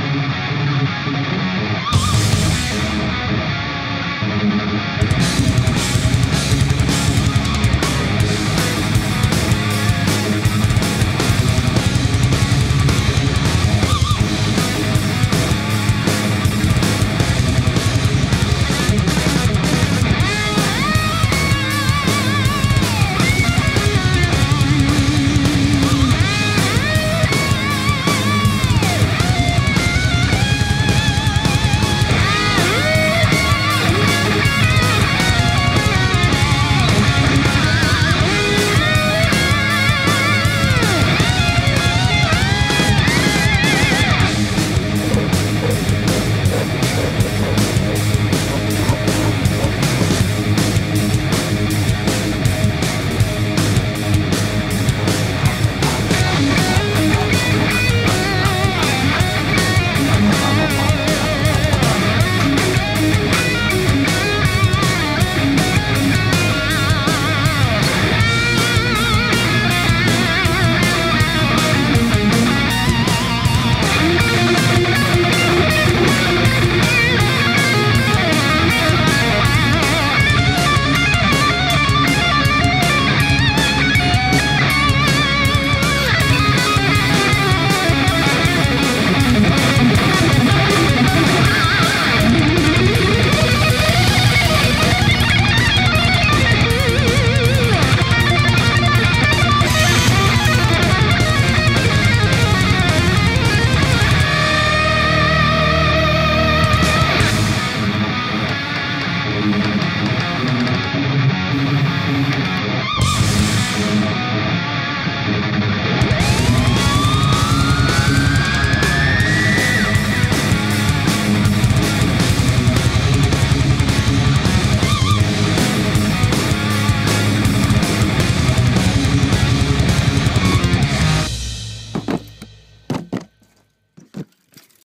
Música